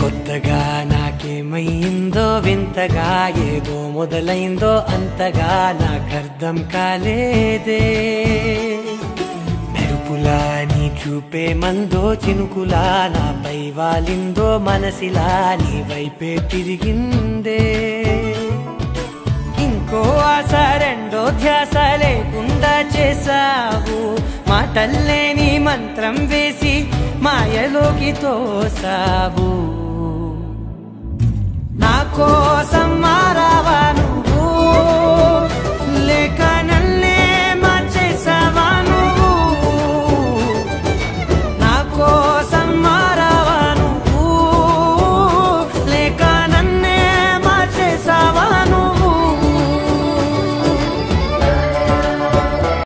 కొత్తగా నాకేమైందో వింతగా ఏదో మొదలైందో అంతగా నాకర్థం కాలేదే. మెరుపులా నీ చూపే మందో చినుకులా నాపై వాలిందో మనసిలా నీ వైపే తిరిగిందే. ఇంకో ఆశ రెండో ధ్యాస లేకుండా చేసావు మాటల్లేని మంత్రం వేసి మాయలోకి తోసావు. ako